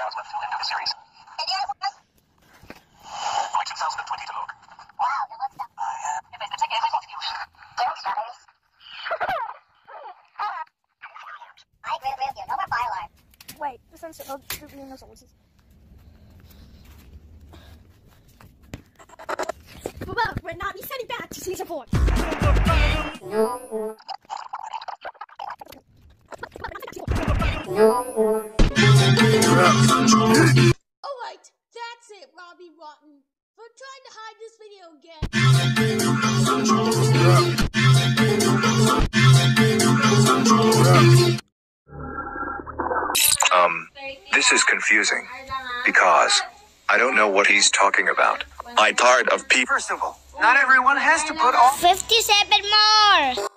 rounds left till end of the series. Only 2020 to look. Wait, the sensor. Oh, the unos voices. Well, we're not be sending back to season four. Alright, that's it, Robbie Rotten. For trying to hide this video again. Um, this is confusing because I don't know what he's talking about. I'm tired of people. First of all, not everyone has to put all 57 more.